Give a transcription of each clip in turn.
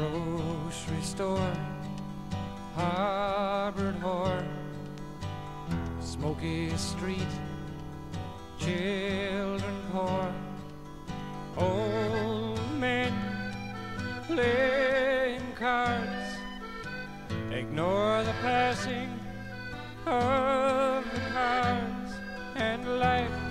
grocery store, harbored whore, smoky street, children poor, old men playing cards, ignore the passing of the cars, and life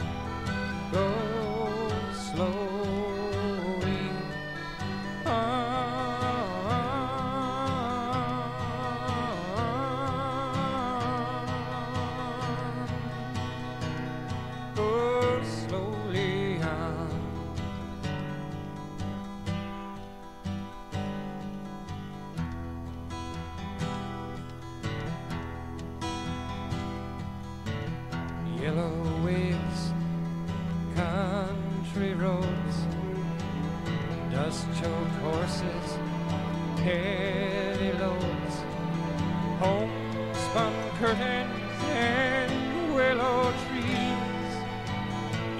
dust choked horses, heavy loads, homespun curtains and willow trees.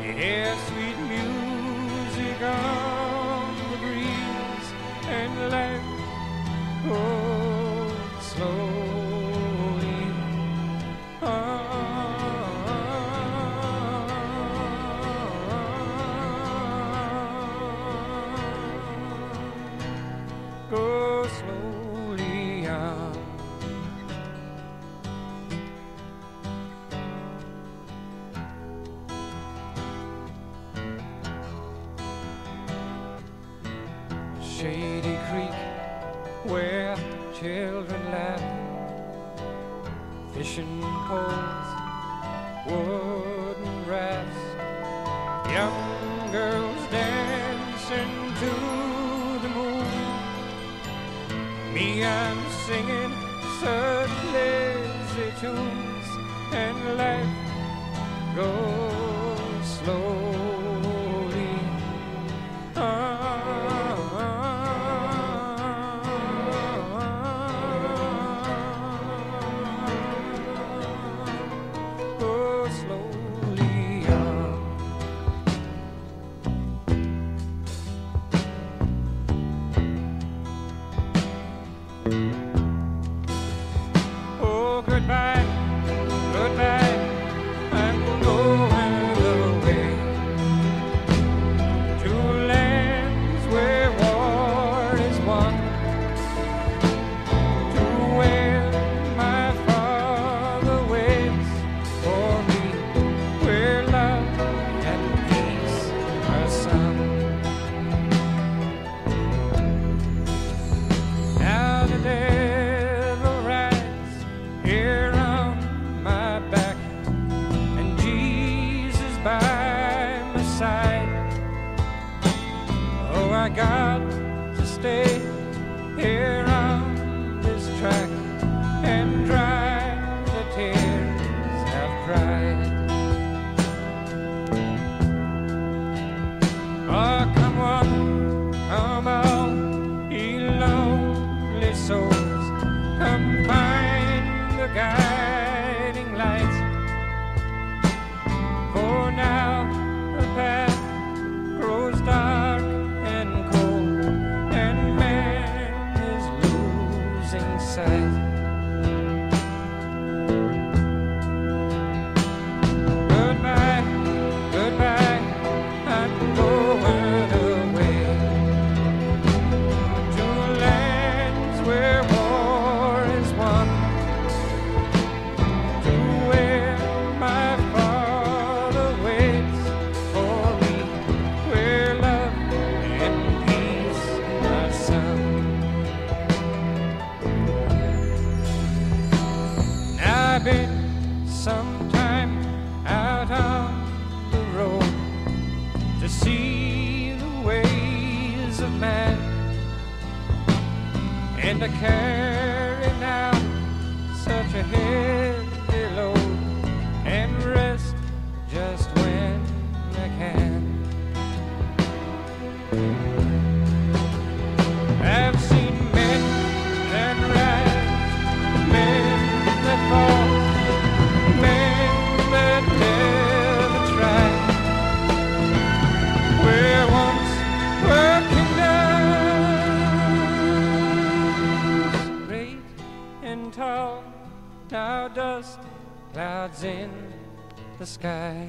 Hear sweet music on the breeze, and life goes slowly Shady Creek, where children laugh, fishing poles, wooden rafts, young girls dancing to the moon. Me, I'm singing such lazy tunes, and life goes slowly Got to stay here on this track and dry the tears I've cried. Oh, come on, come on, ye lonely souls, come find the guiding I've been some time out on the road to see the ways of man. And to carry now such a heavy sawdust clouds in the sky.